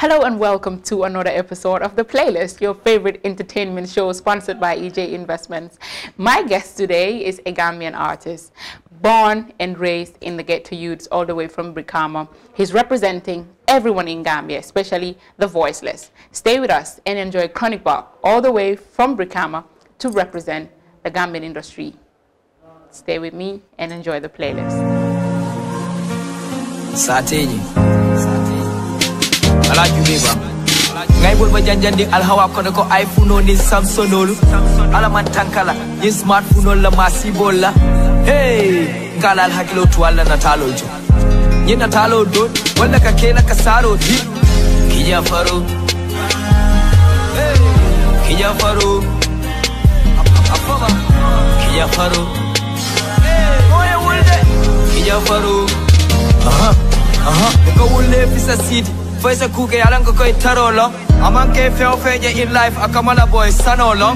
Hello and welcome to another episode of The Playlist, your favorite entertainment show sponsored by EJ Investments. My guest today is a Gambian artist, born and raised in the ghetto youths all the way from Brikama. He's representing everyone in Gambia, especially the voiceless. Stay with us and enjoy Chronik Bob all the way from Brikama to represent the Gambian industry. Stay with me and enjoy the playlist. sateji alaju beba ngay bol ba janjandi alhawa kono ko iphone ni samsonolu ala man tankala yin smartphone la masibol la. Hey! Ngala al hakilo to alla natalo jo. Yin natalo do walla ka kena ka saro di. Kija faro hey! Kija faro afaba kija faro hey! Oye wulde kija faro aha aha. Ko wulle fisa city foi sa kuke yalan ko koy tarolo aman ke feo feje in life akamala boy sanolo.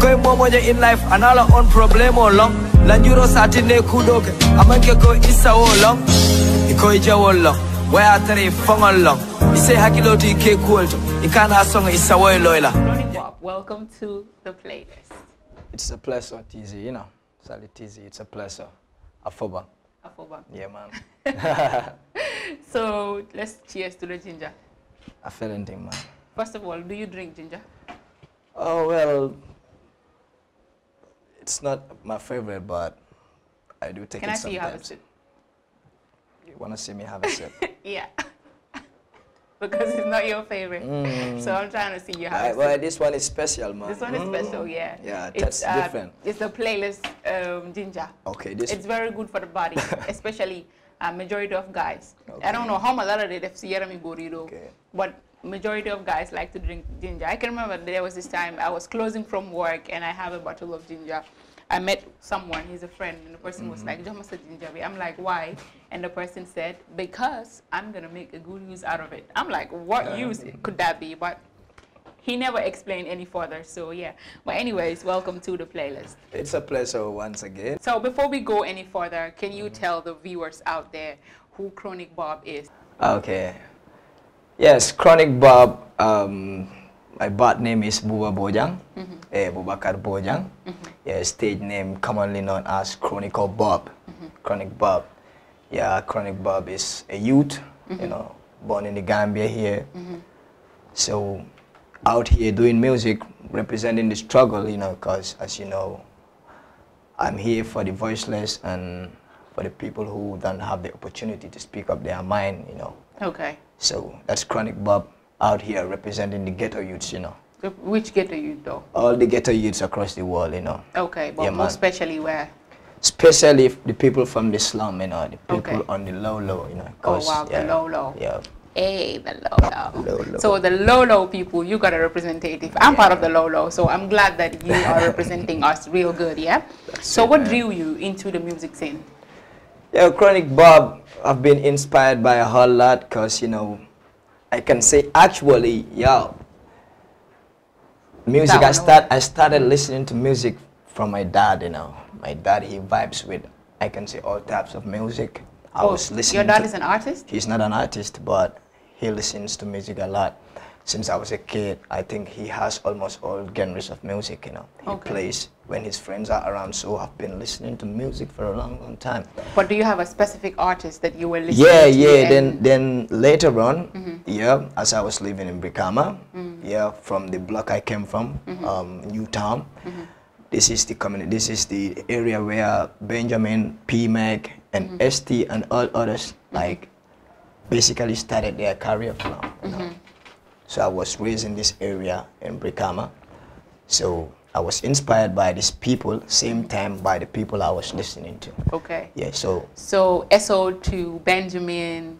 Koy momoje in life anala on problemo long lanjuro satine kudoke aman ke ko isa long ikoy jawol long waya tare fongol long ise hakiloti ke kulto ikana songa isa woy loyla Bob, welcome to the playlist. it's a pleasure TZ you know. Sally TZ it's a pleasure. Afoba Afoba. yeah man So let's cheers to the ginger. a feeling man First of all, do you drink ginger? Oh well, it's not my favorite, but I do take Can it I see you have a sometimes. sip? You wanna see me have a sip? Yeah. Because it's not your favorite. So I'm trying to see you have well, this one is special, man. This one is special, yeah. Yeah, it's, that's different. It's the playlist um, ginger. Okay, this. It's very good for the body, especially uh, majority of guys. I don't know how much other they see Jeremy Burrito, Okay. but majority of guys like to drink ginger. I can remember there was this time I was closing from work and I have a bottle of ginger. I met someone, he's a friend, and the person was Mm-hmm. like, John Master Ginger. I'm like, why? And the person said, because I'm going to make a good use out of it. I'm like, what use could that be? But he never explained any further. So, yeah. But, anyways, welcome to the playlist. It's a pleasure once again. So before we go any further, can you Mm-hmm. tell the viewers out there who Chronik Bob is? Okay. Yes, Chronik Bob. Um, my birth name is Buba Bojang, eh, Bubakar Bojang. Yeah, stage name commonly known as Chronicle Bob. Chronik Bob. Yeah, Chronik Bob is a youth, you mm-hmm. know, born in the Gambia here. Mm-hmm. So, out here doing music, representing the struggle, you know, because as you know, I'm here for the voiceless and for the people who don't have the opportunity to speak up their mind, you know. Okay. So that's Chronik Bob out here representing the ghetto youths, you know. Which ghetto you though? All the ghetto youths across the world, you know. Okay, but Yeah, more especially where? Especially if the people from the slum, you know, the people Okay. on the low low, you know. Oh 'cause, wow, the low low. Yeah. Hey, the low low. Low low. So the low low people, you got a representative. I'm part of the low low, so I'm glad that you are representing us real good, yeah? so it, what man. drew you into the music scene? Yeah, Chronik Bob, I've been inspired by a whole lot because, you know, I can say actually, yo, music, I, start, I started listening to music from my dad, you know. My dad, he vibes with, I can say, all types of music. I oh, was listening your dad to, is an artist? He's not an artist, but he listens to music a lot. Since I was a kid, I think he has almost all genres of music, you know. He Okay. plays when his friends are around, so I've been listening to music for a long, long time. But do you have a specific artist that you were listening Yeah, to? yeah. Then, then later on, Mm-hmm. yeah, as I was living in Brikama, Mm. yeah, from the block I came from, Mm-hmm. um, Newtown. This is the community. This is the area where Benjamin, P. Mac, and Mm-hmm. ST and all others like basically started their career from. You know? Mm-hmm. So I was raised in this area in Brikama. So I was inspired by these people, same time by the people I was listening to. Okay. Yeah. So So SO to Benjamin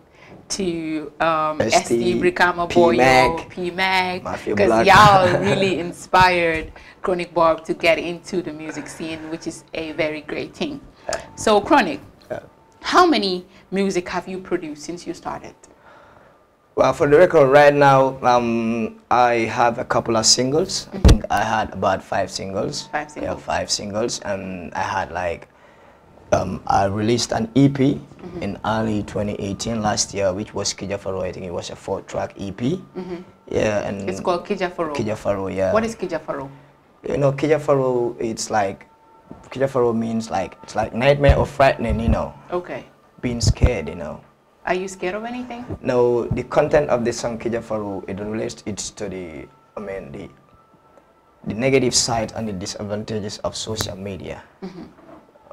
to um, ST, ST Brikama P Boyo, Mac, P Mac, because y'all really inspired Chronik Bob to get into the music scene, which is a very great thing. So Chronik, Yeah. how many music have you produced since you started? Well, for the record, right now, um, I have a couple of singles. I think I had about five singles. Five singles. Yeah, five singles, and I had like um, I released an EP Mm-hmm. in early 2018 last year, which was Kijafaro. I think it was a four-track EP. Mm-hmm. Yeah, and It's called Kijafaro. Kijafaro. Yeah. What is Kijafaro? you know Kijafaro? It's like Kijafaro means like it's like nightmare or frightening. You know, Okay. being scared. You know. Are you scared of anything? No, the content of the song Kijafaru, it relates it to the, I mean, the, the negative side and the disadvantages of social media. Mm-hmm.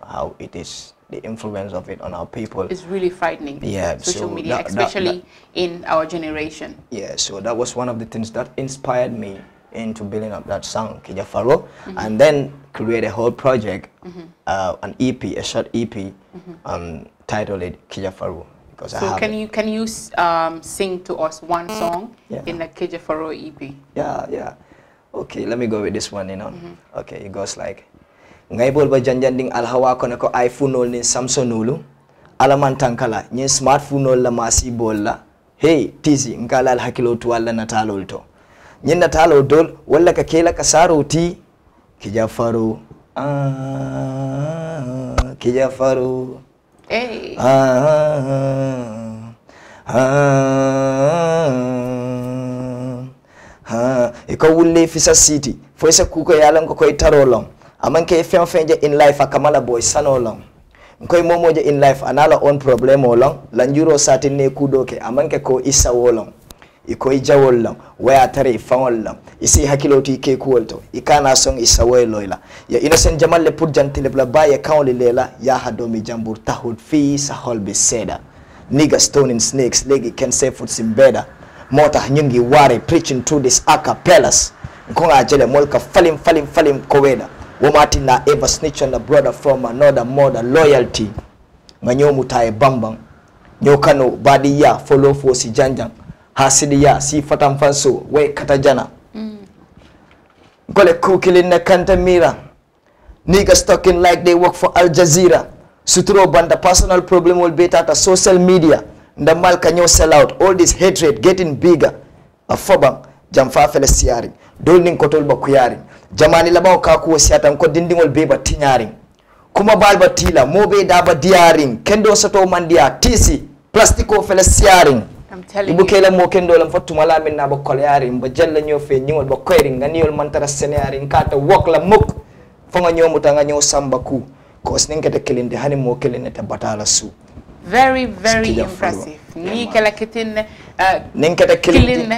How it is, the influence of it on our people. It's really frightening. Yeah, Social so media, that- that- especially in our generation. Yeah, so that was one of the things that inspired me into building up that song, Kijafaro, and then create a whole project, uh, an EP, a short EP, um, titled it Kijafaro. Because So can you can you um, sing to us one song Yeah. in the Kijafaro E EP? Yeah, yeah. Okay, let me go with this one, you know. Okay, it goes like Ngay bol ba janjanding alhawa ko ne ko iPhone ol ni Samsung ala alaman tankala ni smartphone ol la masi bol la. Hey tizi ngala al hakilo to walla natalol to nyin natalo dol walla ka kela ka saro ti kija faro ah kija faro Hey. Ah, ah, ah. iko wulle fisa city fo isa kuko yalan ko koy taro long aman ke fen fenje in life akamala boy sano long koy momoje in life anala on problem o long lanjuro satin ne kudoke amanke aman ke ko isa wolong. Ikoy jawol lam waya tare fawol isi hakiloti ke kuwol ikana isa loyla ya innocent jamalle pour jantile bla ba baye kawli lela ya hadomi jambur tahud fi sa holbe seda. Nigga stoning snakes legi can say foot sim better mota nyingi ware preaching to this acapellas nkonga ajele molka falim falim falim koweda womati na ever snitch on a brother from another mother loyalty. Nga mutaye bambang. Nyo kano badiya follow fosi janjang hasidiya si fatan fanso way kata jana gole mm. kukilin na kanta mira. Niggas talking like they work for Al Jazeera. Suturo banda personal problem will be tata social media. Ndamal malka nyo sell out. All this hatred getting bigger. A fobang jam fa fele siyaring dol nin kotol ba kuyaring jamani labaw ka ko siata ko dindingol be ba ñarin kuma bal be moɓe daba diyarin kendo sato mandiya tisi plastique o fele siyarin ibu kelam mo kendolam fattumala min naba kolyarin ba jalla ño fe ñiŋol ba koyrin ganiyol mantara seneyarin kata wokla muk fanga ñomuta nga ñoo samba ku. Kos nin kete kelinde hani mo kelinde ta batala su. Very very impressive. Ni kala kitin uh, nin kete kelinde.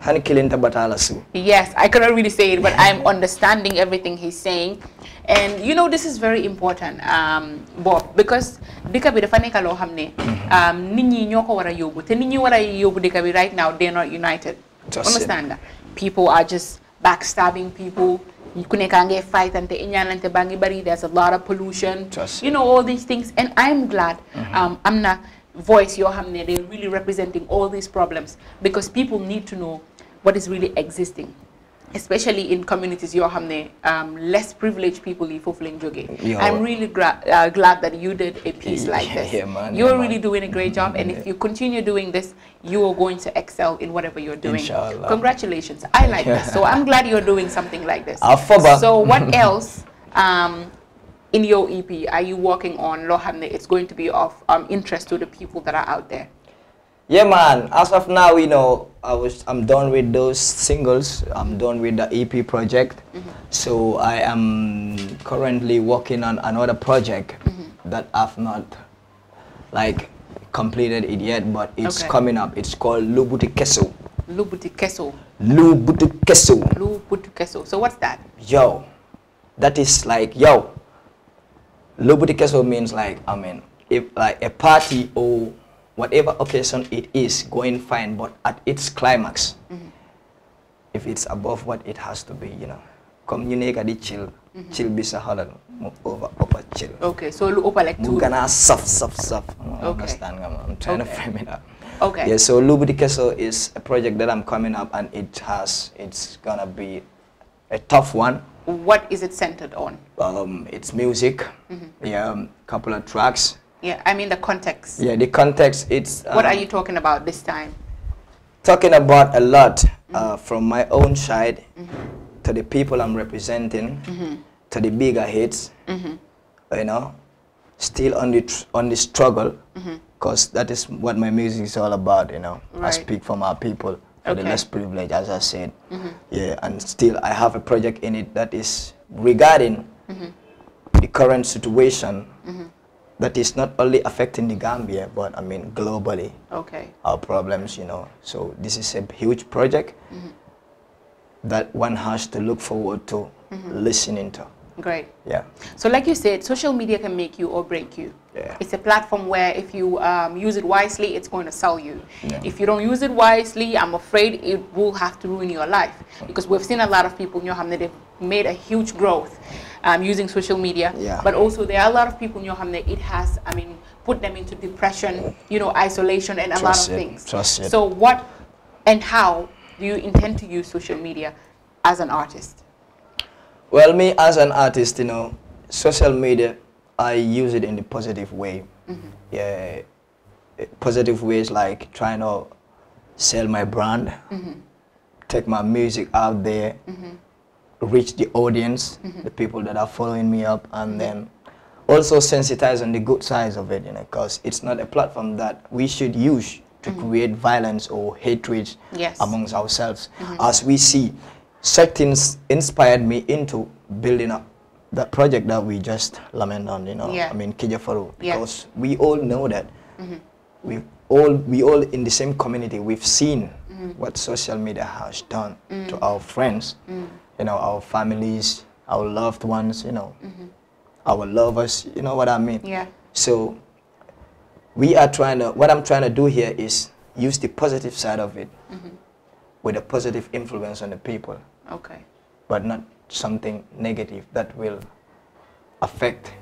Hani kelinde batala su Yes, I cannot really say it, but I'm understanding everything he's saying. And you know, this is very important, um, Bob, because dëkk bi dafa nekk loo xam ne um, nit ñi ñoo ko war a yóbbu te nit ñi war a yóbbu dëkk bi right now they're not united. Understand that? People are just backstabbing people. ku nekk a ngi fight ante iñaanante baa ngi bari there's a lot of pollution. You know all these things, and I'm glad um, am na voice yoo xam ne they're really representing all these problems because people need to know what is really existing especially in communities yoo xam ne um, less privileged people yi foofu lañ jógee I'm really uh, glad that you did a piece like this. you're really doing a great job and if you continue doing this you are going to excel in whatever you're doing. Inshallah. congratulations. I like this. So I'm glad you're doing something like this. So what else um, in your EP are you working on loo xam ne it's going to be of um, interest to the people that are out there Yeah, man. As of now, you know, I was I'm done with those singles. I'm done with the EP project. So I am currently working on another project that I've not like completed it yet, but it's coming up. It's called Lubuti Keso. Lubuti Keso Lubuti Keso. Lubuti Keso so what's that Yo, that is like yo. Lubuti Keso means like I mean, if like a party or whatever occasion it is going fine, but at its climax, if it's above what it has to be, you know. communicate you nigga di chill, mm-hmm. chill bisa halal, over upper chill. okay so lu ëpp like two gonna soft, soft, soft. Okay. Understand? I'm trying to frame it up. Okay. Yeah, so Lubuti Keso is a project that I'm coming up and it has, it's gonna be a tough one. what is it centered on? Um, it's music, yeah, um, couple of tracks. yeah I mean the context. Yeah, the context, it's what are um, you talking about this time? talking about a lot uh, from my own side to the people I'm representing, to the bigger hits, you know, still on the tr- on the struggle, because that is what my music is all about. You know, I speak for my people, for the less privileged, as I said. Yeah, and still I have a project in it that is regarding the current situation that is not only affecting the Gambia, but I mean globally Okay. our problems, you know. So this is a huge project that one has to look forward to listening to. Great. Yeah. So like you said, social media can make you or break you. Yeah. It's a platform where if you um, use it wisely, it's going to sell you. Yeah. If you don't use it wisely, I'm afraid it will have to ruin your life. Because we've seen a lot of people in your Hamne, they've made a huge growth um, using social media. Yeah. But also there are a lot of people in your Hamne, it has, I mean, put them into depression, you know, isolation and a Trust lot of it. things. Trust it. So what and how do you intend to use social media as an artist? Well, me as an artist, you know, social media, I use it in the positive way. Mm-hmm. Yeah, eh, positive ways like trying to sell my brand, mm-hmm. take my music out there, mm-hmm. reach the audience, the people that are following me up, and then also sensitize on the good sides of it, you know, because it's not a platform that we should use to create violence or hatred Yes. amongst ourselves. As we see, such things inspired me into building up that project that we just lament on, you know, Yeah. I mean, Kijafaru, Yeah. because we all know that mm-hmm. we all we all in the same community we've seen mm-hmm. what social media has done to mm. our friends mm. you know our families our loved ones you know mm-hmm. our lovers you know what i mean Yeah. so we are trying to what i'm trying to do here is use the positive side of it with a positive influence on the people Okay. but not something negative that will affect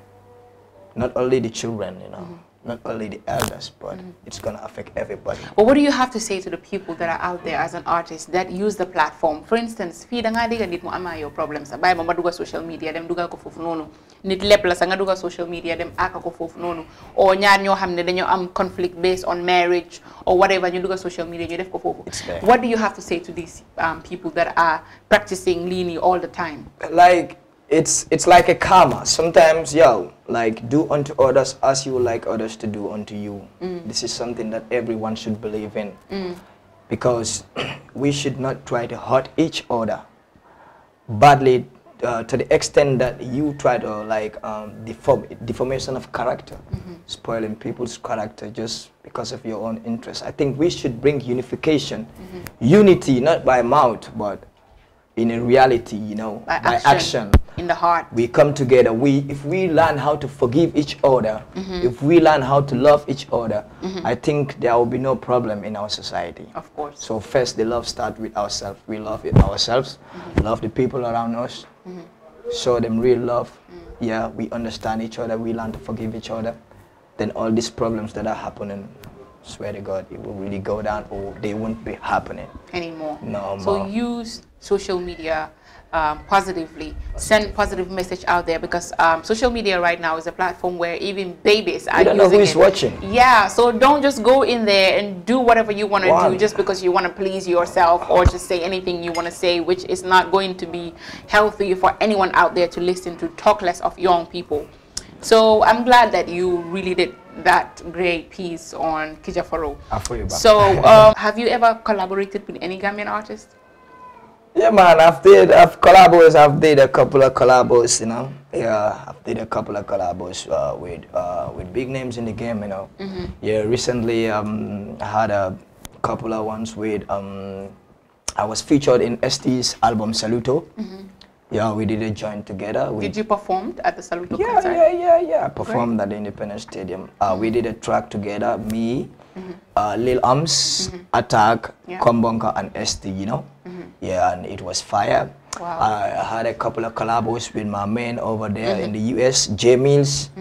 not only the children, you know, Mm-hmm. Not only the elders, but it's gonna affect everybody. But what do you have to say to the people that are out there as an artist that use the platform? For instance, fii da ngaa dégg nit mu amaa yow problème sa bàyyi ma ma dugga social media dem dugal ko foofu noonu nit lépp la sa nga social media dem aaka ko foofu noonu o ñaar ñoo xam ne dañoo am conflict based on marriage or whatever ñu dugga social media ñu def ko foofu. What do you have to say to these um, people that are practicing leaning all the time? Like it's it's like a karma. Sometimes, yo, like do unto others as you like others to do unto you. This is something that everyone should believe in, because we should not try to hurt each other badly uh, to the extent that you try to like um, deform deformation of character, spoiling people's character just because of your own interest. I think we should bring unification, unity not by mouth but in a reality, you know, By by action. action In the heart. we come together we if we learn how to forgive each other Mm-hmm. if we learn how to love each other i think there will be no problem in our society Of course. so first the love starts with ourselves we love it ourselves Mm-hmm. love the people around us show them real love Mm. yeah we understand each other we learn to forgive each other then all these problems that are happening swear to god it will really go down or they won't be happening anymore. No So more. use social media um, positively. Send positive message out there because um, social media right now is a platform where even babies are don't know who is it. watching. Yeah, so don't just go in there and do whatever you want to do just because you want to please yourself or just say anything you want to say, which is not going to be healthy for anyone out there to listen to. Talk less of young people. So I'm glad that you really did that great piece on Kijafaro. I'll follow you back. So, um, have you ever collaborated with any Gambian artist? Yeah, man, I've did, I've collabos, I've did a couple of collabos, you know. Yeah, I've did a couple of collabos uh, with uh, with big names in the game, you know. Yeah, recently um, I had a couple of ones with um, I was featured in ST's album Saluto. Yeah, we did a joint together. We Did you perform at the Saluto yeah, concert? yeah, yeah, yeah. I performed at the Independence Stadium. Uh, we did a track together, me, uh, Lil Ums, Attack, Yeah. Kombonka, and ST, you know. Yeah, and it was fire. Wow. I had a couple of collabos with my man over there in the US, J Mills.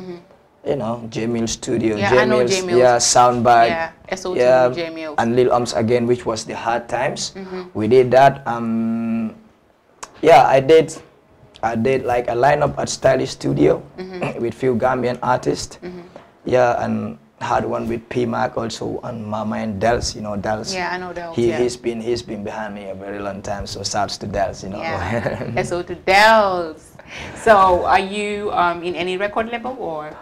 You know, J Mills Studio. Yeah, J I know Mills, J Mills. Yeah, Soundbite. Yeah, SO2 J Mills. And Lil Ums again, which was the hard times. Mm-hmm. We did that. Um, yeah, I did. I did like a lineup at Stylish Studio Mm-hmm. with few Gambian artists. Yeah, and had one with P Mac also and Mama and Dels. You know Dels. Yeah, I know Dels, He yeah. he's been he's been behind me a very long time. So shouts to Dels. You know. Yeah, SO2 Dells. So, are you um, in any record label or?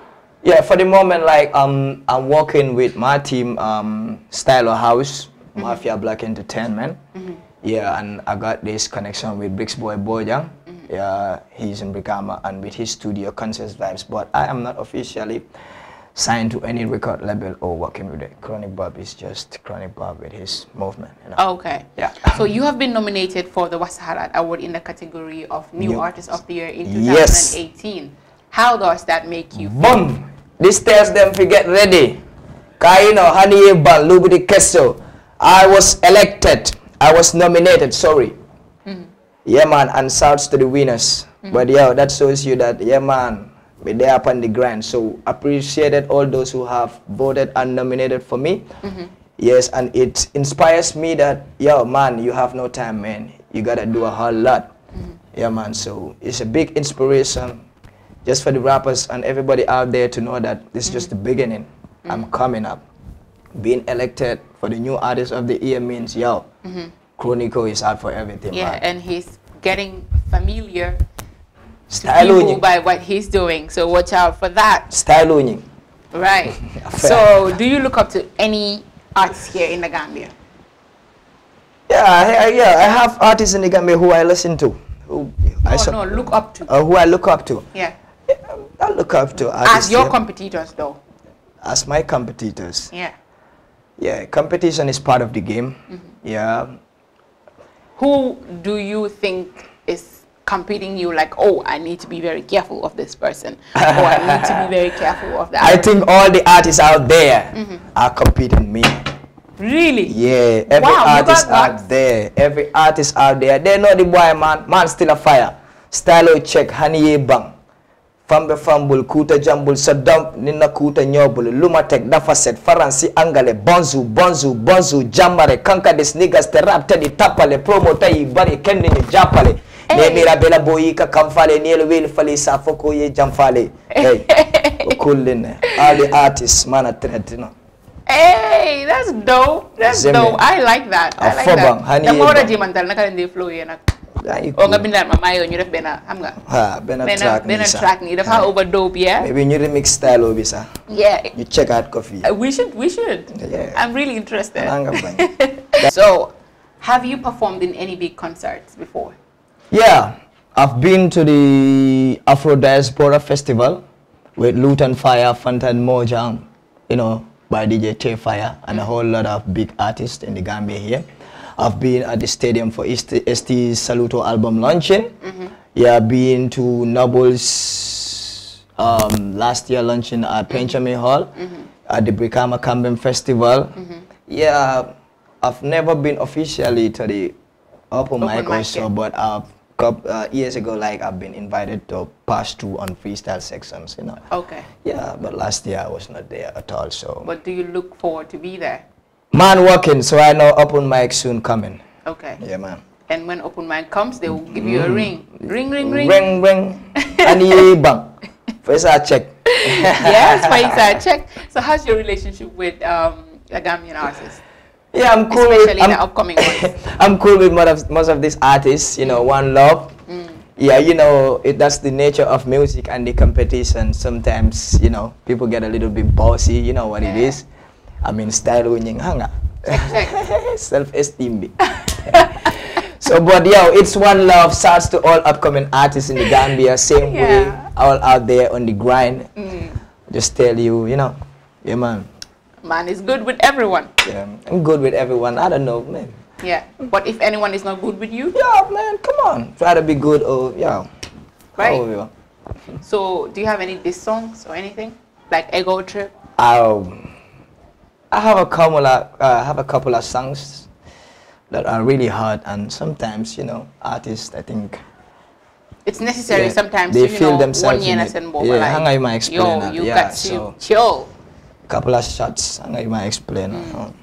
Yeah, for the moment, like um, I'm working with my team, um, Stylo House, Mafia Black Entertainment. Yeah, and I got this connection with Bricks Boy Bojang. Mm-hmm. Yeah, he's in Brikama and with his studio, Conscious Vibes. But I am not officially signed to any record label or working with it. Chronik Bob is just Chronik Bob with his movement. You know? Oh, okay. Yeah. So you have been nominated for the Wasaharat Award in the category of New New- Artist of the Year in Yes. 2018. How does that make you feel? Boom! This tells them to get ready. Kaino, Honey Bal, Lubidi Kesso. I was elected. I was nominated, sorry. Mm-hmm. Yeah, man, and shouts to the winners. Mm-hmm. But yeah, that shows you that, yeah, man, we're there up on the grind. So appreciated all those who have voted and nominated for me. Mm-hmm. Yes, and it inspires me that, yo, man, you have no time, man. You gotta do a whole lot. Yeah, man, so it's a big inspiration just for the rappers and everybody out there to know that this is just the beginning. I'm coming up. Being elected for the new artist of the year means, yo, Chronico is out for everything, Yeah, man. and he's getting familiar to Style people unying. by what he's doing. So watch out for that. Style unying. Right. So do you look up to any artists here in the Gambia? Yeah, I, I- yeah, I have artists in the Gambia who I listen to. Who I Oh no, look up to. uh, who I look up to. Yeah. I look up to artists As your yeah, competitors though. as my competitors. Yeah. Yeah, competition is part of the game. Mm-hmm. Yeah, Who do you think is competing you like, oh, I need to be very careful of this person. or I need to be very careful of that. I think all the artists out there Mm-hmm. are competing me. really? Yeah, every Wow, artist out there, every artist out there, they know the boy man, man still a fire. Stylo check, honey bang. Fambe fambul, kuta jambul, sadam nina kuta nyobul, lumatek, dafa set, faransi angale, bonzu, bonzu, bonzu, jamare, kanka des niggas, te rap te di tapale, promoter yi bari, kendi ni japale. Hey. Ne mira bela boyi ka kamfale, niel wil fali sa foko ye jamfale. Hey, okuline. All the artists, man a threat, you know. Hey, that's dope. That's Zeme. dope. I like that. I A like fobang, that. honey Dama war a yebang. jéemantal naka leen di flow yee nag. Ay, O nga bindal ma maa yow ñu def benn xam nga. ha benn track nii sax. track nii dafa over dope yeah. maybe ñu remix style bi sax Yeah. ñu check out ko fii Uh, We should we should. I'm really interested. Xanaa nga bañ. So, have you performed in any big concerts before? yeah I've been to the Afro Diaspora Festival with Luton Fire, Fantan Mojah, you know, by DJ Tay Fire and a whole lot of big artists in the Gambia here. I've been at the stadium for ST, ST Saluto album launching. Yeah, been to Nobles um, last year launching at Benjamin Hall at the Brikama Camden Festival. Yeah, I've never been officially to the open, Open mic also, yeah. but I've coup- uh, years ago, like I've been invited to pass through on freestyle sections, you know. Okay. Yeah, but last year I was not there at all. So But do you look forward to be there? Man working, so I know open mic soon coming. Okay. Yeah, man. And when open mic comes, they will give you a mm. ring. Ring, ring, ring. Ring ring, and ye bang. First I check. yes, first I check. So how's your relationship with um, a Gambian artist? Yeah, I'm cool with. Especially the I'm, upcoming ones. I'm cool with most of, most of these artists. You know, mm. one love. Mm. Yeah, you know, it, that's the nature of music and the competition. Sometimes, you know, people get a little bit bossy. You know what it Yeah. is. I mean, style winning hanga. check. Self-esteem. be. so, but yo, it's one love. Shouts to all upcoming artists in the Gambia. Same way, all out there on the grind. Mm. Just tell you, you know, yeah, man. Man is good with everyone. Yeah, I'm good with everyone. I don't know, man. Yeah. But if anyone is not good with you, Yeah, man, come on. Try to be good or, yeah. Right. so do you have any diss songs or anything? Like Ego Trip? Um, I have a couple of, uh, have a couple of songs that are really hard and sometimes, you know, artists, I think, It's necessary Yeah, sometimes they you feel know, themselves in it. boba, Yeah, like, hang on, you might explain yo, you Yeah, got to so- chill, couple of shots. I'm going to explain. Mm.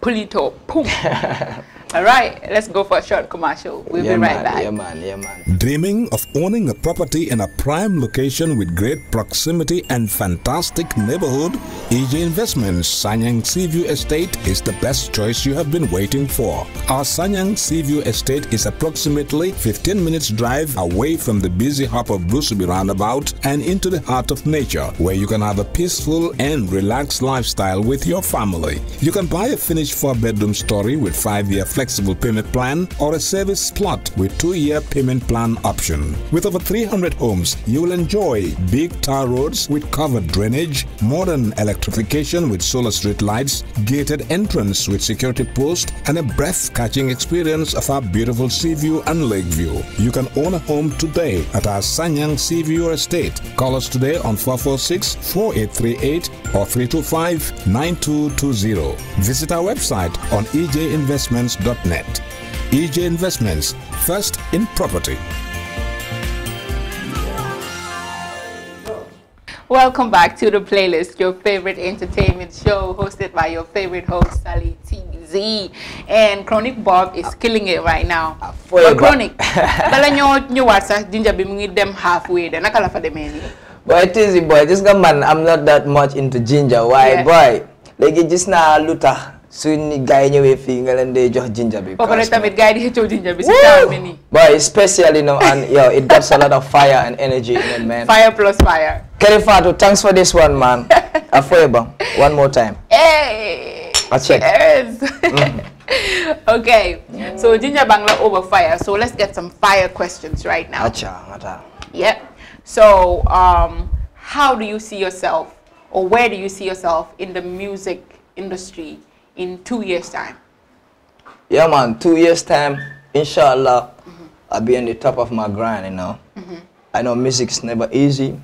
pull it up, boom. All right, let's go for a short commercial. We'll yeah, be right man, back. Yeah, man. Yeah, man. Dreaming of owning a property in a prime location with great proximity and fantastic neighborhood? EJ Investments Sanyang Seaview Estate is the best choice you have been waiting for. Our Sanyang Seaview Estate is approximately 15 minutes drive away from the busy hub of Brusubi roundabout and into the heart of nature, where you can have a peaceful and relaxed lifestyle with your family. You can buy a finished four-bedroom story with five-year flexible payment plan or a service plot with two-year payment plan option. With over 300 homes, you will enjoy big tar roads with covered drainage, modern electrification with solar street lights, gated entrance with security post, and a breath-catching experience of our beautiful sea view and lake view. You can own a home today at our Sanyang Sea View Estate. Call us today on 446-4838 or 325-9220. Visit our website on ejinvestments.net. EJ Investments, first in property. Welcome back to the playlist, your favorite entertainment show, hosted by your favorite host, Sally TZ. And Chronik Bob is killing it right now. forever. But Chronik, bala ñoo ñëwaat sax Ginger bi mu ngi dem halfway de naka la fa demee nii. boy it is boy gis nga man I'm not that much into ginger Why, Yeah. boy léegi just naa lu ni gars yi ñëwee fii nga leen dee jox ginger bi. ba pare tamit gars yi di xëccoo Ginger bi si Woo! taal nii. boy especially you know and yo it got a lot of fire and energy in it man. Fire plus fire. Kerr Fatou thanks for this one man. Afoeba one more time. Hey! I check. Yes. okay, so Ginger Bangla over fire. So let's get some fire questions right now. Acha. Yep. So, um, how do you see yourself, or where do you see yourself in the music industry in two years' time? Yeah man, two years time, inshallah, I'll be on the top of my grind, you know. Mm-hmm. I know music is never easy,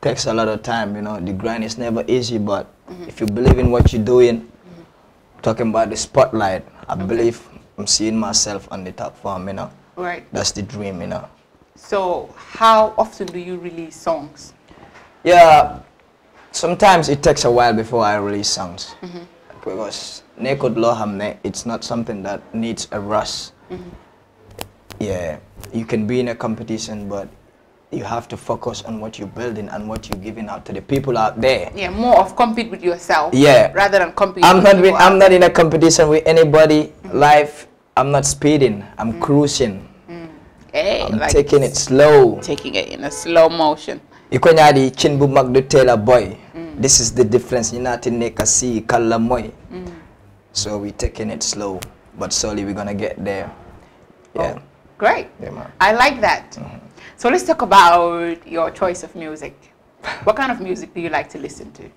takes a lot of time, you know. The grind is never easy, but mm-hmm. if you believe in what you're doing, mm-hmm. talking about the spotlight, I believe I'm seeing myself on the top form, you know. Right. That's the dream, you know. So, how often do you release songs? Yeah, sometimes it takes a while before I release songs because Nekod Lohamne, it's not something that needs a rush. Mm-hmm. Yeah, you can be in a competition, but you have to focus on what you're building and what you're giving out to the people out there. Yeah, more of compete with yourself. Yeah. Rather than compete. I'm with not. With, I'm not in a competition with anybody. Mm-hmm. Life. I'm not speeding. I'm mm. cruising. Mm. Hey, I'm like taking it slow. taking it in a slow motion. iko ñaadi cin bu mag du teel a boy this is the difference ñu naati nekk si kala mooy mm. so we're taking it slow but slowly we're gonna get there oh, yeah Great. Yeah. I like that. Mm-hmm. So let's talk about your choice of music. What kind of music do you like to listen to?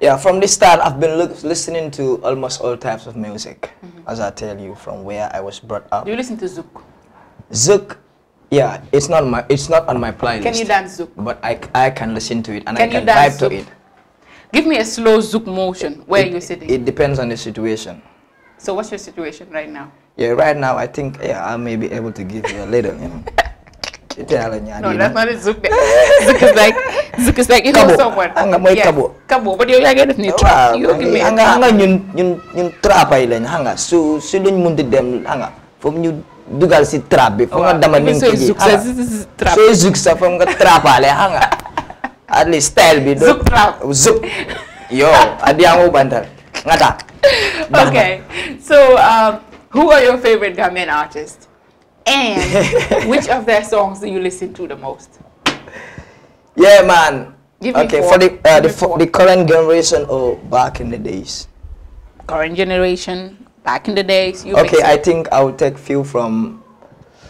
yeah from the start i've been look, listening to almost all types of music mm-hmm. as i tell you from where i was brought up Do you listen to Zouk? zouk yeah it's not my it's not on my playlist Can you dance Zouk? but i i can listen to it and Can i you can vibe to Zouk? it Give me a slow Zouk motion where it, you're sitting. it depends on the situation so what's your situation right now? yeah right now i think yeah i may be able to give you a little you know No, that's not a Zouk. there. Zouk is like Zouk is like you know someone. Anga mooy Yes, kabo. Kabo, but you're like definitely waaw You give me a hanga hanga ñun ñun ñun trapay lañ hanga su su luñ munti dem hanga From ñu dugal si trap bi nga Waaw, dama even ning sooy ki ji zouk sa- z- z- z- trap. sooy zouk sa foog nga trapale hanga at least style bi do Zouk trap. zouk yo adiyango bantal ngata Okay. So, um, who are your favorite Gambian artists? And which of their songs do you listen to the most? yeah man Give okay for the uh, the, me the current generation or back in the days Current generation, back in the days. You okay I think I will take few from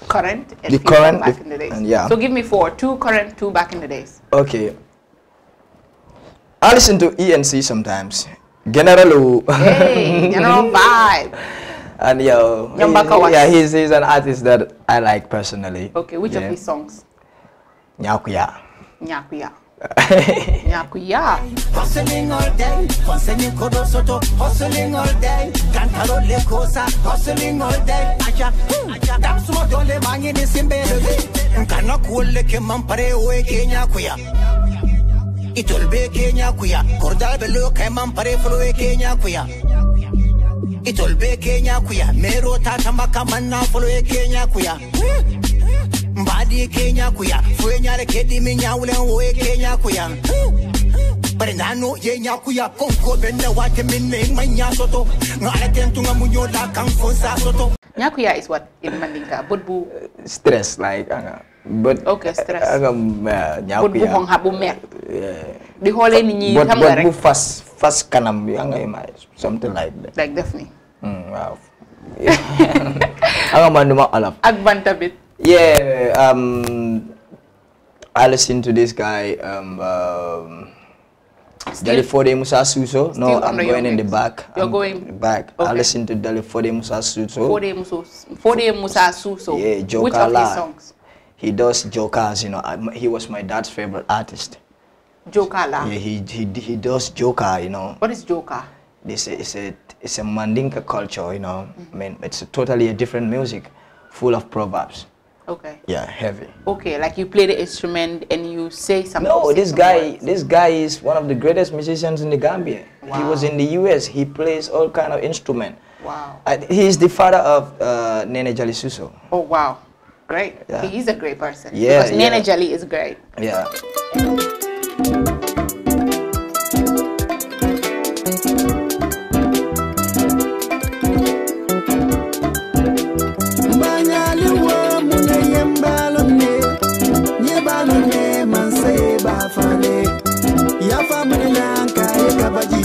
current and The few from current, back the- in the days. and yeah. So give me four. Two current, two back in the days. Okay. I listen to ENC sometimes. General. Hey, general vibe. and yo, Nyambaka was- yeah, he's, he's an artist that I like personally. Okay, which yeah. of his songs? Nyakuya. Nyakuya. Nyakuya. Hustling all day, hustling kodo soto, hustling all day. Kantaro le kosa, hustling all day. Acha, acha, dam sumo dole mangi ni simbe. Nkana kuole ke mampare oe Kenya kuya. Itolbe Kenya kuya, kordal belo ke mampare flow e Kenya kuya. itolbe kenya kuya mero tatamba kamanna folo e kenya kuya mbadi kenya kuya fuenyale kedi minyawulen wo e kenya kuya bare nano ye nyakuya konko bende wate minne manya soto ngala tentunga munyoda kan fonsa soto Nyakuya is what in Mandinka? Budbu. stress like anga but Okay, stress. anga uh, Budbu nyakuya hong habu mer. yeah. Di hole ni ñi but xam but nga bu rek. fast fast kanam bi anga ima something like that Like definitely. mm, wow anga man duma alap Ak banta bit. Yeah, um, I listened to this guy, um, um, Dalifode Musa Suso. No, I'm going in the back. You're I'm going- back. I okay. listened to Dalifode Musa Suso. Fode. Fode Musa Suso. Yeah, Joker Which of his songs? He does jokers, you know. I, he was my dad's favorite artist. Jokala. Yeah, he, he he does joker, you know. What is Joker? This is a it's a Mandinka culture, you know. I mean, it's a totally a different music, full of proverbs. Okay. Yeah, heavy. Okay, like you play the instrument and you say something. No, this guy, words. this guy is one of the greatest musicians in the Gambia. He was in the U.S. He plays all kind of instrument. Wow. Uh, he is the father of uh, Nene Jali Suso. Oh wow. Great. Yeah. He is a great person. Yeah, Because Nene. Jali is great. Yeah.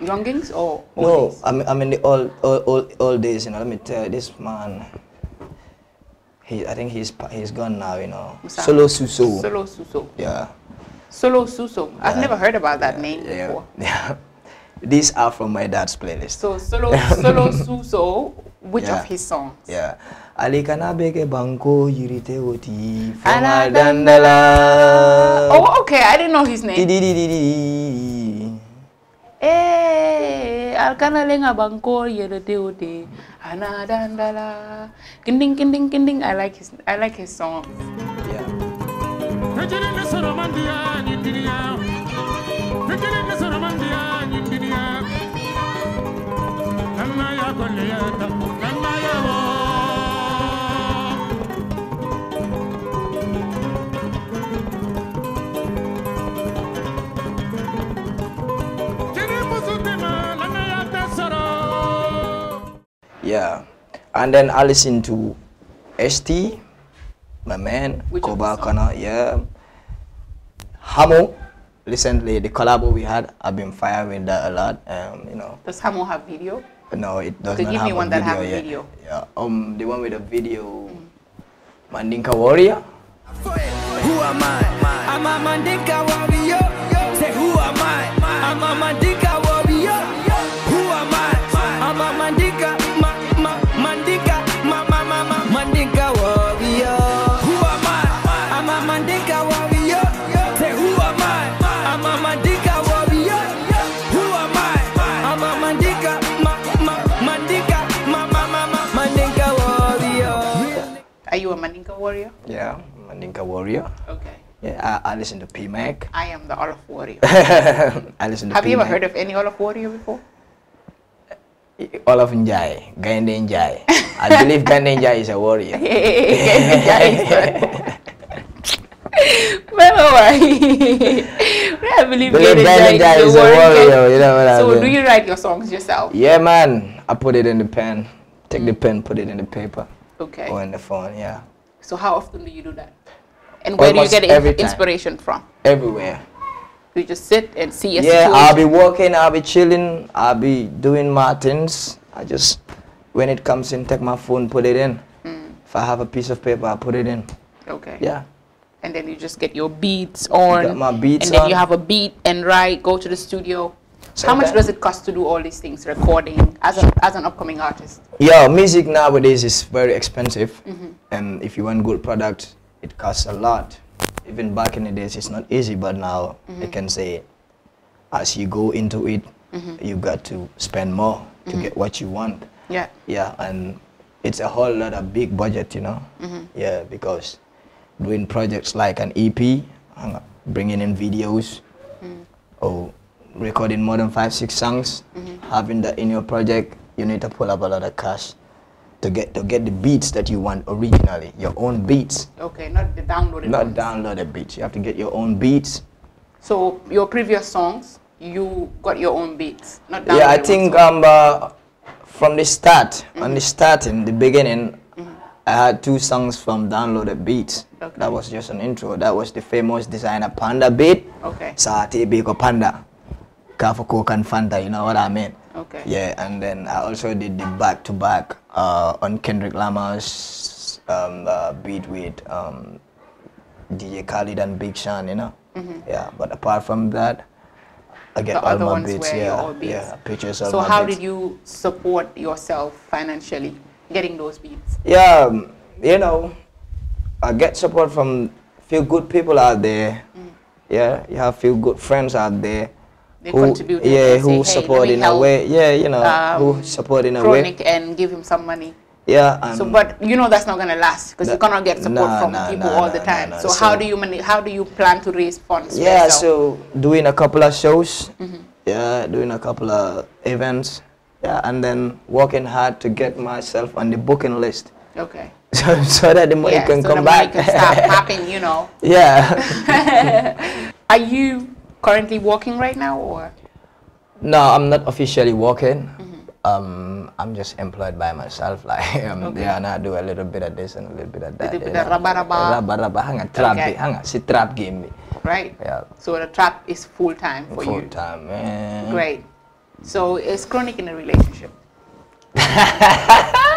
Youngings or old no, oldies? I mean, I mean the old, old, old, old days, you know, let me tell you, this man, he, I think he's, he's gone now, you know. Musa. Solo Suso. Solo Suso. Yeah. Solo Suso. I've Yeah. never heard about that name Yeah. before. Yeah. These are from my dad's playlist. So Solo Solo Suso, which Yeah. of his songs? Yeah. Ali kana beke banko yirite oti dandala. Oh, okay. I didn't know his name. Eh, alkana lenga bangko yere deode. Ana dandala. Kinding kinding kinding. I like his I like his song. Yeah. Yeah. And then I listen to ST, my man, Which Koba his Kana, yeah. Hamo, recently the collab we had, I've been firing with that a lot. Um, you know, Does Hamo have video? no, it does Okay, not give have me a one that video have video. Yeah. Um, the one with the video, Mandinka Warrior. Who am I? I'm a Mandinka warrior. Say who am I? I'm a Mandinka Are you a Mandinka warrior? Yeah, Mandinka Warrior. Okay. Yeah, I, I listen to PMAC. I am the Wolof warrior. I listen to have you ever heard of any Wolof warrior before? Eh, Olaf Njai, Gainde Njai. I believe Gainde Njai is a warrior. Well, why? I believe Believe Gene Gene Jai Jai is is a warrior. warrior, you know what I So mean? do you write your songs yourself? Yeah, man. I put it in the pen. Take the mm. pen, put it in the paper Okay. or in the phone. Yeah, So how often do you do that? And where Almost do you get every in- time. inspiration from? everywhere. You just sit and see a Yeah, I'll be situation. working. I'll be chilling. I'll be doing my things. I just, when it comes in, take my phone, put it in. Mm. If I have a piece of paper, I put it in. Okay. Yeah. And then you just get your beats on. Got my beats And then you have a beat and write, go to the studio. How much does it cost to do all these things, recording as an as an upcoming artist? Yeah, music nowadays is very expensive, Mm-hmm. and if you want good product, it costs a lot. Even back in the days, it's not easy, but now I Mm-hmm. can say, as you go into it, you got to spend more to Mm-hmm. get what you want. Yeah. Yeah, and it's a whole lot of big budget, you know. Mm-hmm. Yeah, because doing projects like an EP, bringing in videos, Mm. or recording more than five, six songs, Mm-hmm. having that in your project, you need to pull up a lot of cash to get to get the beats that you want originally, your own beats, Okay, not the downloaded not ones. downloaded beats. You have to get your own beats. So your previous songs, you got your own beats, not downloaded. Yeah, I think ones. um uh, from the start, Mm-hmm. on the starting, the beginning, I had two songs from downloaded beats. Okay. That was just an intro. That was the famous designer Panda beat. Okay. Sate Biko Panda. Kafa Coke and Fanta, you know what I mean? Okay. Yeah, and then I also did the back to back uh, on Kendrick Lamar's um, uh, beat with um, DJ Khaled and Big Sean, you know? Yeah, but apart from that, I get. The all my beats. Yeah, beats. yeah, pictures of So how beats. did you support yourself financially getting those beats? Yeah, um, you know, I get support from few good people out there. Mm. Yeah, you have few good friends out there. They who, contribute Yeah, say, who "Hey, support let in a way. Yeah, you know, who um, support in a way. Chronik and give him some money. Yeah, So, but you know that's not gonna last because you cannot get support nah, from nah, people nah, all the time. nah. So, how do you mani- how do you plan to raise funds? yeah, so doing a couple of shows. Mm-hmm. Yeah, doing a couple of events. Yeah, and then working hard to get myself on the booking list. okay. So, so that the money yeah, can so come the money back. can start popping. You know. yeah. Are you currently working right now, or No, I'm not officially working. Mm-hmm. Um, I'm just employed by myself. Like, um, Okay. yeah, and I do a little bit of this and a little bit of that. Little bit of know. raba-raba. Raba-raba, hanga trap, Okay. okay. hanga si trap game. right? Yeah, So the trap is full time for full you. Full time, man. Great. So is Chronik in a relationship?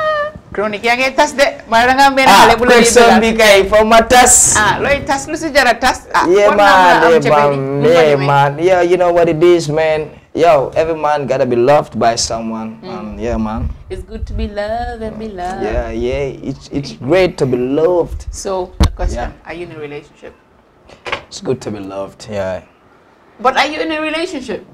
Chronik yaa ngi tas de ma da nga am benn Ah, xale bu la question yëgal. bi kay for ma tas. ah looy tas lu si tas ah yeah, war naa man, am yeah, man, yeah, man. Yeah, you know what it is, man. Yo, every man gotta be loved by someone. Mm. Um, yeah, man. It's good to be loved and be loved. Yeah, yeah. It's it's great to be loved. So the question, Yeah. are you in a relationship? It's good to be loved. Yeah. But are you in a relationship?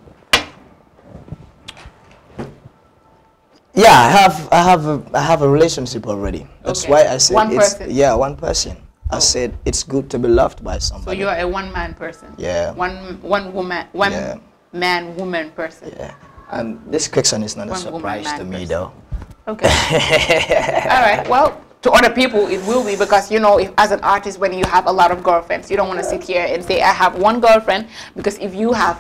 Yeah, I have I have a, I have a relationship already. That's Okay. why I said One it's person? yeah, one person. I Oh. said it's good to be loved by somebody. So you are a one man person. Yeah. One one woman one Yeah. man woman person. yeah. And this question is not a One woman, surprise to me person. though. Okay. All right. Well, to other people, it will be because you know, if, as an artist, when you have a lot of girlfriends, you don't want to sit here and say, "I have one girlfriend," because if you have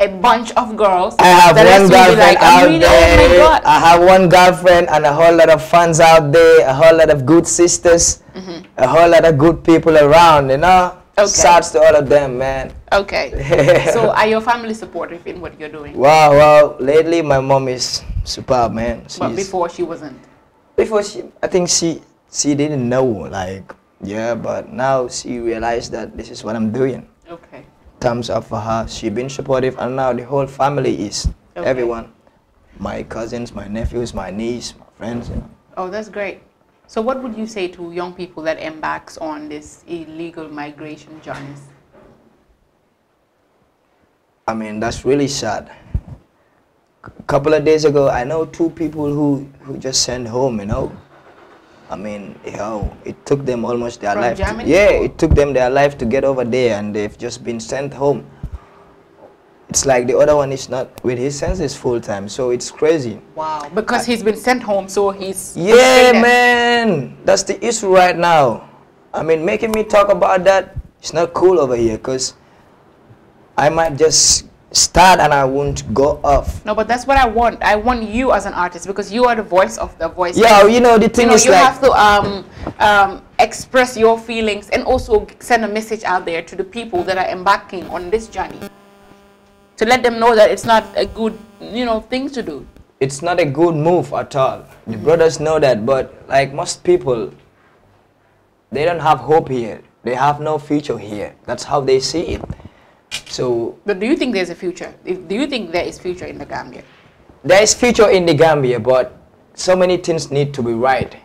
a bunch of girls, I have one girlfriend like, "I'm out really- Oh there. God. I have one girlfriend and a whole lot of fans out there, a whole lot of good sisters, mm-hmm. a whole lot of good people around, you know? Okay. Shouts to all of them, man. Okay. so are your family supportive in what you're doing? Wow, wow. Lately my mom is superb, man. She's, but before she wasn't. before she i think she she didn't know like yeah but now she realized that this is what i'm doing Okay. Thumbs up for her she been supportive and now the whole family is Okay. everyone my cousins my nephews my niece my friends you know Oh, that's great. So what would you say to young people that embarks on this illegal migration journeys? i mean that's really sad a couple of days ago i know two people who who just sent home you know I mean, know, it took them almost their From life. to- yeah, it took them their life to get over there, and they've just been sent home. It's like the other one is not with his senses full time, so it's crazy. Wow. Because he's been sent home, so he's Yeah, man, that's the issue right now. I mean, making me talk about that, it's not cool over here, cause I might just start and I won't go off. No, but that's what I want. I want you as an artist because you are the voice of the voice. Yeah, you know the You thing know, is you like. have to um, um, express your feelings and also send a message out there to the people that are embarking on this journey to let them know that it's not a good, you know, thing to do. it's not a good move at all. The brothers know that, but like most people, they don't have hope here. They have no future here. That's how they see it. So But do you think there's a future? If, do you think there is future in the Gambia? there is future in the Gambia, but so many things need to be right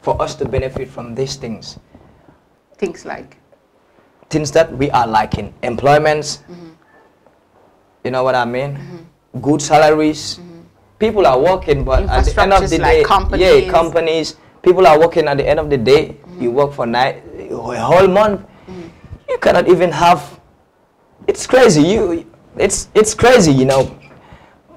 for us to benefit from these things. Things like Things that we are lacking, employments. Mm-hmm. You know what I mean? Mm-hmm. Good salaries. Mm-hmm. People are working, but at the end of the like day, companies. yeah, companies. People are working. At the end of the day, you work for night, a whole month. You cannot even have. It's crazy. You, it's it's crazy. You know.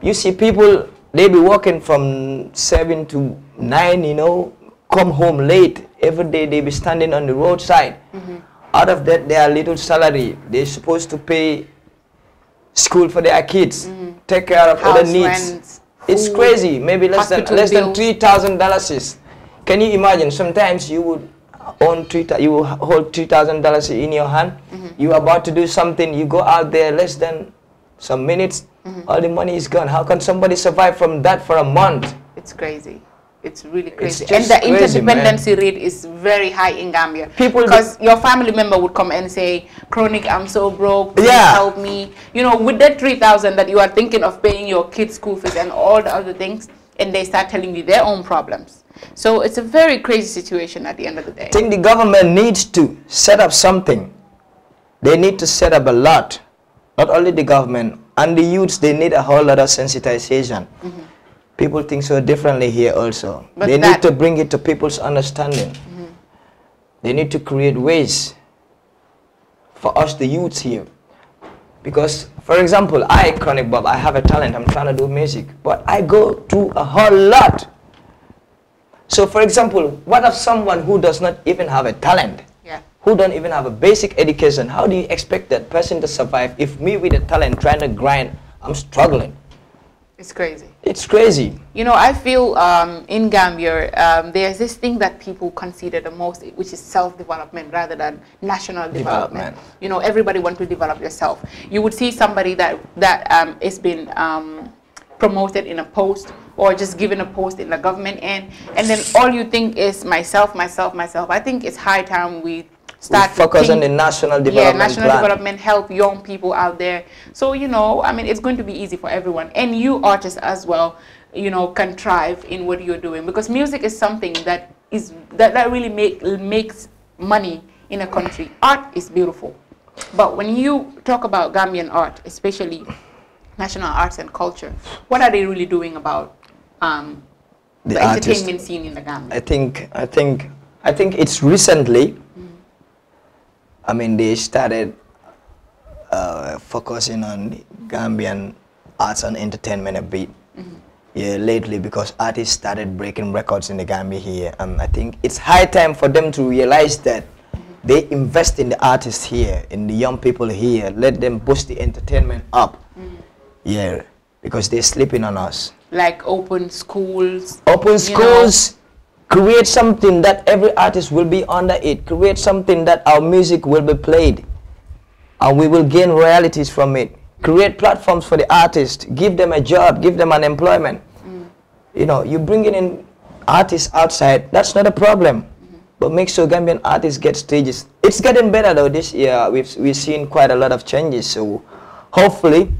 You see people. They be working from seven to nine. You know, come home late every day. They be standing on the roadside. Out of that, their little salary, they're supposed to pay school for their kids, take care of other needs. rents, it's crazy. Maybe less than less than three thousand dollars. Can you imagine? Sometimes you would own three. thou- You hold three thousand dollars in your hand. Mm-hmm. You are about to do something. You go out there less than some minutes. Mm-hmm. All the money is gone. How can somebody survive from that for a month? it's crazy. It's really crazy. just and the crazy, man. interdependency rate is very high in Gambia. People- because your family member would come and say, Chronik, I'm so broke, please Yeah. help me. You know, with that 3000 that you are thinking of paying your kids' school fees and all the other things, and they start telling you their own problems. So it's a very crazy situation at the end of the day. I think the government needs to set up something. They need to set up a lot. Not only the government and the youths, they need a whole lot of sensitization. Mm-hmm. People think so differently here also. But they need to bring it to people's understanding. Mm-hmm. They need to create ways for us, the youths here. Because, for example, I, Chronik Bob, I have a talent. I'm trying to do music. But I go through a whole lot. So, for example, what of someone who does not even have a talent? Yeah. Who don't even have a basic education? How do you expect that person to survive if me with a talent trying to grind, I'm struggling? It's crazy. It's crazy. You know, I feel um, in Gambia, um, there's this thing that people consider the most, which is self-development rather than national development. Development. You know, everybody wants to develop yourself. You would see somebody that that um, is been um, promoted in a post or just given a post in the government, and and then all you think is myself, myself, myself. I think it's high time we start we focus on the national development yeah, national plan. development help young people out there. So you know, I mean, it's going to be easy for everyone, and you artists as well. You know, contrive in what you're doing because music is something that is that, that really make makes money in a country. Art is beautiful, but when you talk about Gambian art, especially national arts and culture, what are they really doing about um, The the, entertainment scene in the Gambia? I think I think I think it's recently. I mean, they started uh, focusing on Gambian arts and entertainment a bit. Yeah, lately because artists started breaking records in the Gambia here, and I think it's high time for them to realize that they invest in the artists here, in the young people here. Let them boost the entertainment up. Yeah, because they're sleeping on us Like open schools. open you know, schools create something that every artist will be under it. Create something that our music will be played. And we will gain royalties from it. Create platforms for the artists give them a job. Give them an employment. Mm. You know you bringing in artists outside that's not a problem. Mm-hmm. But make sure Gambian artists get stages. It's getting better though this year. We've we've seen quite a lot of changes. So hopefully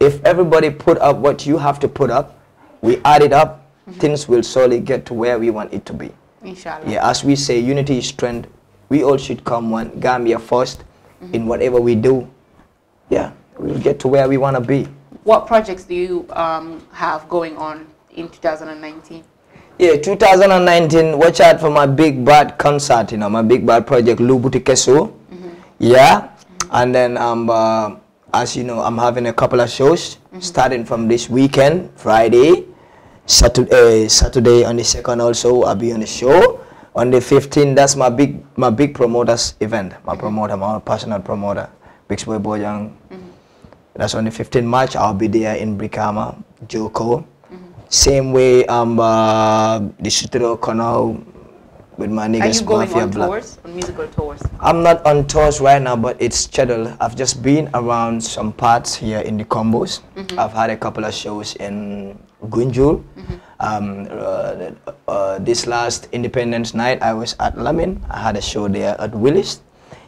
if everybody put up what you have to put up we add it up things will slowly get to where we want it to be. Inshallah. yeah as we say unity is strength. We all should come one gambia 1st in whatever we do. Yeah we'll get to where we want to be. What projects do you um, have going on in 2019? Yeah, 2019, watch out for my big bad concert, you know, my big bad project, Lubuti Keso. Yeah, and then um, uh, as you know, I'm having a couple of shows starting from this weekend, Friday, Saturday, eh, Saturday on the second also, I'll be on the show. On the 15th, that's my big my big promoters event, my mm-hmm. promoter, my personal promoter, Big Boy Bojang. Mm-hmm. That's on the 15th March. I'll be there in Brikama, Joko. Mm-hmm. Same way, um, uh, the Shuturo Canal with my niggas. Are you going Mafia on Black. tours, on musical tours? I'm not on tours right now, but it's scheduled. I've just been around some parts here in the Kombos. I've had a couple of shows in Gunjur. Um, uh, uh, this last Independence night, I was at Lamin. I had a show there at Willis.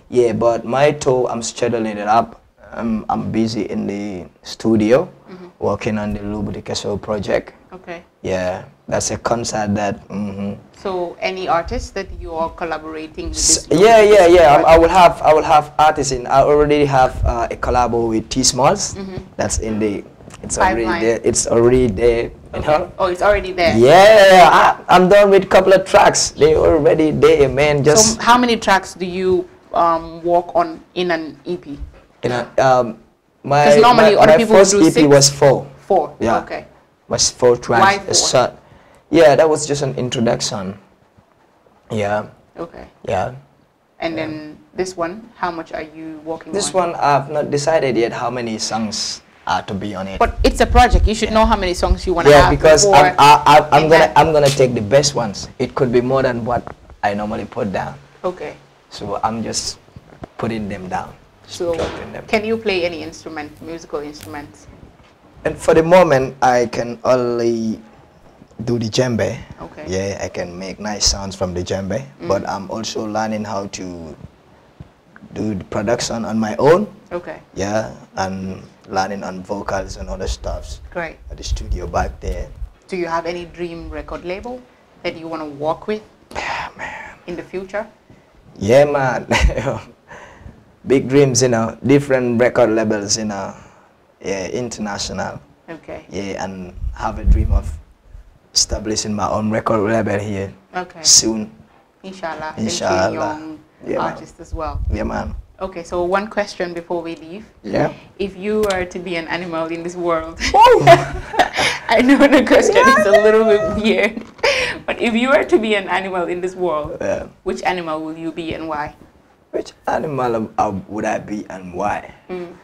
Yeah, but my tour, I'm scheduling it up I'm, I'm busy in the studio working on the Lubuti Keso project. Okay. Yeah, that's a concert that. mhm. So any artists that you are collaborating with yeah, yeah, yeah. I, I will have I will have artists in. I already have uh, a collabo with T Smalls. That's in the. It's already there. It's already there. You know. Oh, it's already there. Yeah, I, I'm done with a couple of tracks. They already there, man. Just So how many tracks do you um, work on in an EP? you know, um, my normally my, other my people first EP six. was four. Four. Yeah. Okay. My four tracks. Why a four? Yeah, that was just an introduction. Yeah, Okay. yeah. And then this one, how much are you working This on? one I've not decided yet how many songs are to be on it. But it's a project. You should know how many songs you want to yeah, have. because I'm, I, I, I'm gonna I'm gonna take the best ones. It could be more than what I normally put down. Okay. So I'm just putting them down. So them. can you play any instrument, musical instruments? And for the moment, I can only do the djembe. Okay. Yeah, I can make nice sounds from the djembe, but mm. I'm also learning how to do the production on my own. Okay. Yeah, and learning on vocals and other stuffs Great. at the studio back there. Do you have any dream record label that you want to work with Yeah Man. in the future? Yeah, man. Big dreams, you know, different record labels, you know, yeah, international. Okay. Yeah, and have a dream of establishing my own record label here Okay. soon. Inshallah. Thank Inshallah. Yeah, man. artist as well. Yeah, man. Okay, so one question before we leave. Yeah. If you were to be an animal in this world, I know the question is a little bit weird, but if you were to be an animal in this world, Yeah. which animal will you be and why? Which animal uh, would I be and why? Mm.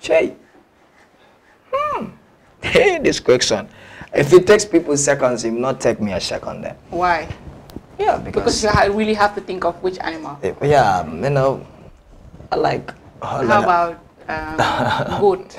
Shay. Hmm. Hey, this question. If it takes people seconds, it will not take me a second then. Why? Yeah, Because because, you really have to think of which animal. eh, yeah, you know, I like. a whole How lot about um, goat?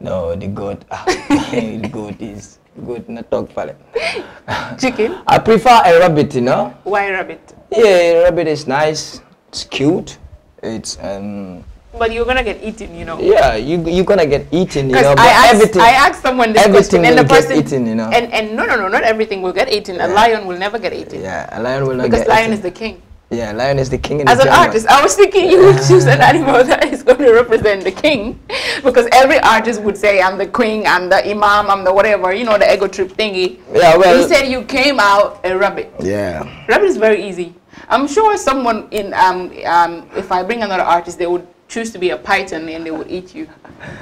No, the goat. ah, the goat is goat. Not talk for it. Chicken? I prefer a rabbit. You know. Why rabbit? Yeah, rabbit is nice. It's cute. It's um. But you're gonna get eaten, you know. Yeah, you you're gonna get eaten. You know, but I asked, everything. I asked someone this everything question, and the will get person, eaten, you know. and and no, no, no, not everything will get eaten. A lion will never get eaten yeah, a lion will not because get lion eaten. is the king. Yeah, lion is the king in As the an artist, I was thinking you would choose an animal that is going to represent the king, because every artist would say, "I'm the queen, I'm the imam, I'm the whatever," you know, the ego trip thingy. Yeah, well- you said you came out a rabbit. Yeah. Rabbit is very easy. I'm sure someone in um um if I bring another artist, they would choose to be a python and they will eat you.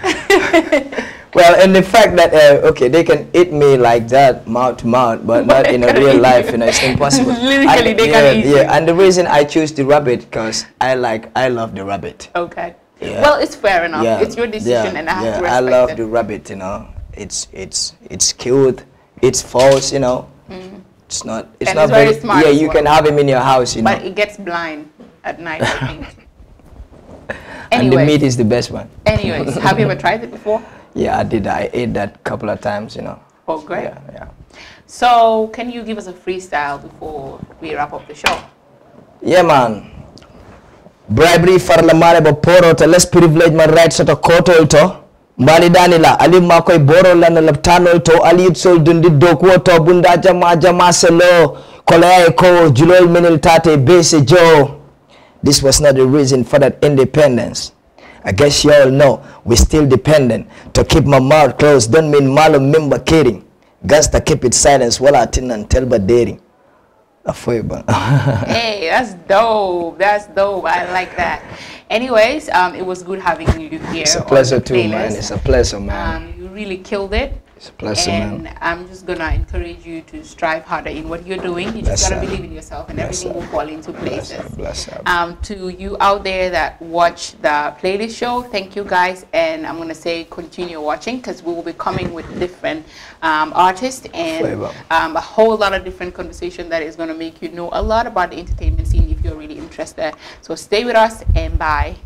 Well, and the fact that uh, okay, they can eat me like that, mouth to mouth, but not in a real life. You know, it's impossible. And- they yeah, can eat Yeah, you. and the reason I choose the rabbit because I like, I love the rabbit. Okay. Yeah. Well, it's fair enough. Yeah, It's your decision, yeah, and I have yeah, to respect I love it. the rabbit. You know, it's it's it's cute. It's false. You know, it's not. It's Mm. And not it's very smart Yeah, you well. can have him in your house. You know, but it gets blind at night, I think. And the meat is the best one. anyways, have you ever tried it before? Yeah, I did. I ate that couple of times. You know. Oh, great. Yeah, yeah. So, can you give us a freestyle before we wrap up the show? Yeah, man. Bribery farla mare ba poro to less privilege man right soto koto to mbali dani la ali ma koy boro la na laptano to ali sol dundi dokuwo to bunda jama jama selo kolaya ko julol menil tate base jo this was not the reason for that independence I guess you all know we still dependent to keep my mouth closed don't mean malo member kidding Gangsta keep it silence while I tin and tell but dating hey, that's dope. That's dope. I like that. Anyways, um, it was good having you here. It's a pleasure too, man. It's a pleasure, man. Um, you really killed it. It's a pleasure, and man. I'm just gonna encourage you to strive harder in what you're doing. You Bless just gotta believe in yourself, and Bless everything up. will fall into Bless places. bless up. Um, to you out there that watch the playlist show, thank you guys, and I'm gonna say continue watching because we will be coming with different um, artists and um, a whole lot of different conversation that is gonna make you know a lot about the entertainment scene if you're really interested. So stay with us and bye.